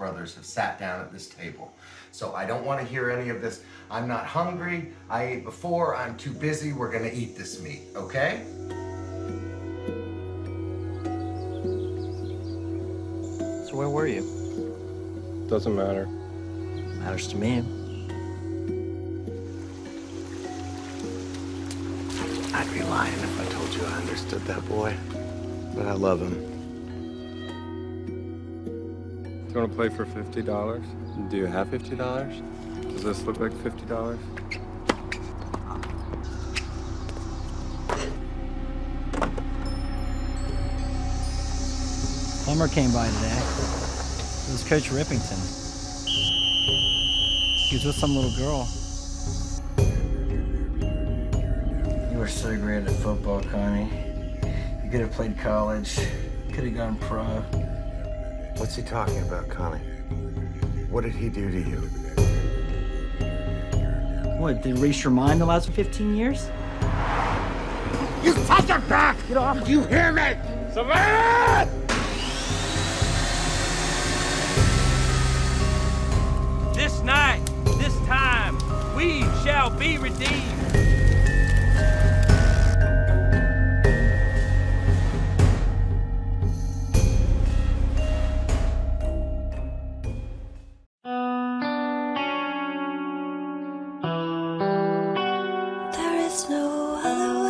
others have sat down at this table. So I don't want to hear any of this. I'm not hungry. I ate before. I'm too busy. We're going to eat this meat, okay? So where were you? Doesn't matter. Matters to me. I'd be lying if I told you I understood that boy. But I love him. You want to play for fifty dollars? Do you have fifty dollars? Does this look like fifty dollars? Plumber came by today. It was Coach Rippington. He was with some little girl. You were so great at football, Connie. You could have played college. Could have gone pro. What's he talking about, Connie? What did he do to you? What, did it erase your mind the last 15 years? You touch her back! Get off! You hear me? Savannah! This night, this time, we shall be redeemed. there's no other way.